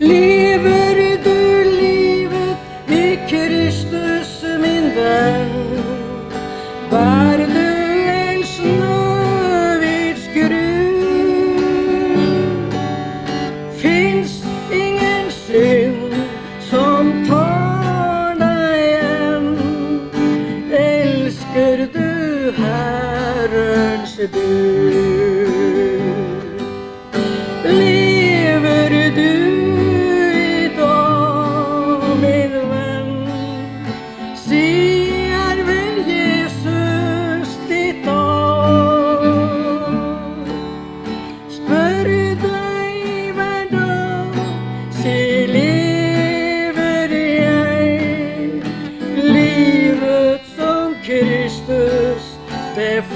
Lever du livet i Kristus, min venn? Bærer du en snøhvit skrud? Fins ingen synd som tar deg hjem? Elsker du Herrens bud?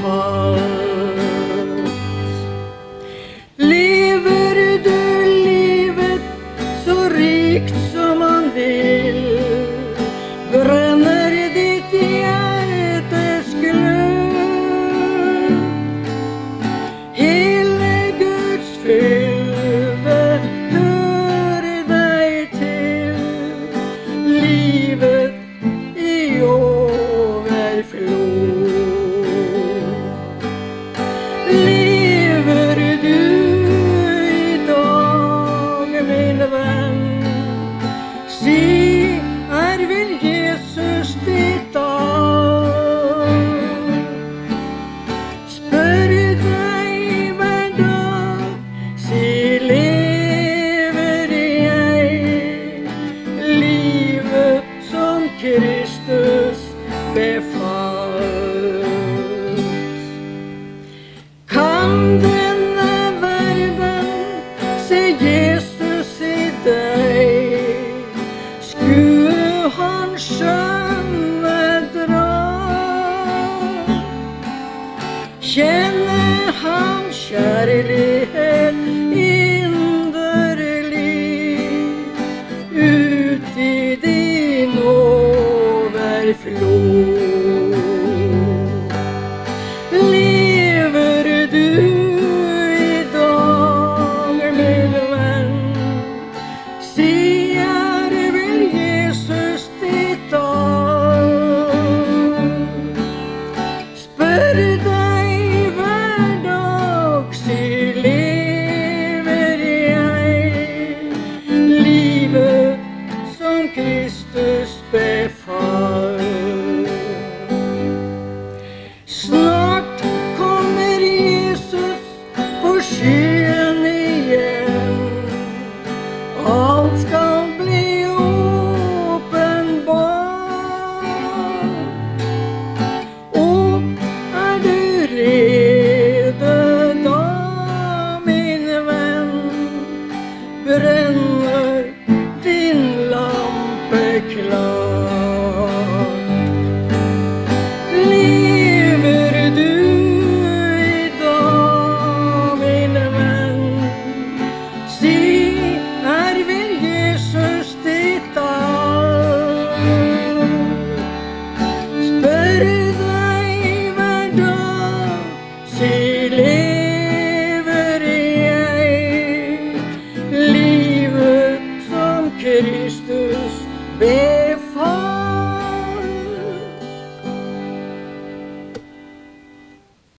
heart. Kristus befalt. Kan denne verden se Jesus i deg? Skulle han skjønne dra? Kjenne han kjærlighet? life alone. Beijo.